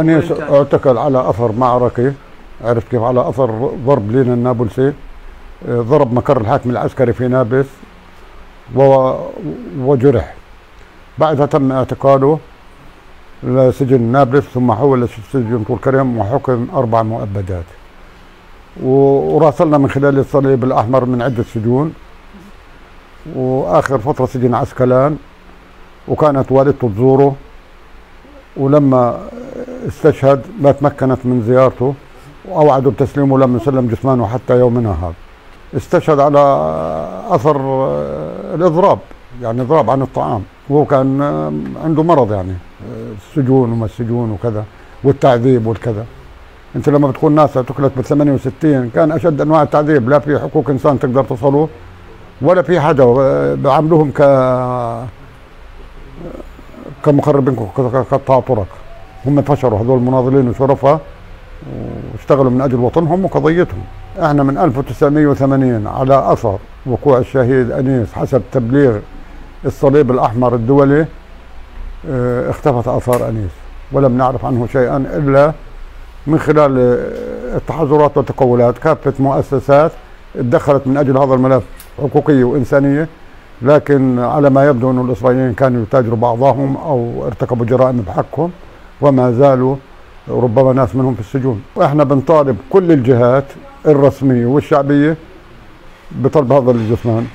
أنيس اعتقل على أثر معركة. عرفت كيف على أثر ضرب لينا النابلسي. ضرب مقر الحاكم العسكري في نابلس وجرح. بعدها تم اعتقاله لسجن نابلس ثم حول لسجن طول كريم وحكم أربع مؤبدات. وراسلنا من خلال الصليب الأحمر من عدة سجون. وآخر فترة سجن عسكلان. وكانت والدته تزوره ولما استشهد ما تمكنت من زيارته وأوعدوا بتسليمه لم يسلم جثمانه حتى يومنا هذا. استشهد على أثر آه، الإضراب يعني إضراب عن الطعام. وهو كان آه، عنده مرض يعني آه، السجون وما السجون وكذا والتعذيب والكذا. أنت لما بتكون ناس تقلت بال 68 كان أشد أنواع التعذيب لا في حقوق إنسان تقدر تصله ولا في حدا بعاملوهم ك كمخربين ك- ك- قطاع طرق هم فشلوا هذول المناضلين وشرفاء واشتغلوا من أجل وطنهم وقضيتهم. إحنا من 1980 على أثر وقوع الشهيد أنيس حسب تبليغ الصليب الأحمر الدولي آه، اختفت آثار أنيس. ولم نعرف عنه شيئا إلا من خلال التحذرات والتقولات. كافة مؤسسات اتدخلت من أجل هذا الملف حقوقية وإنسانية. لكن على ما يبدو أن الإسرائيليين كانوا يتاجروا بعضهم أو ارتكبوا جرائم بحقهم وما زالوا ربما ناس منهم في السجون. وإحنا بنطالب كل الجهات الرسمية والشعبية بطلب هذا الجثمان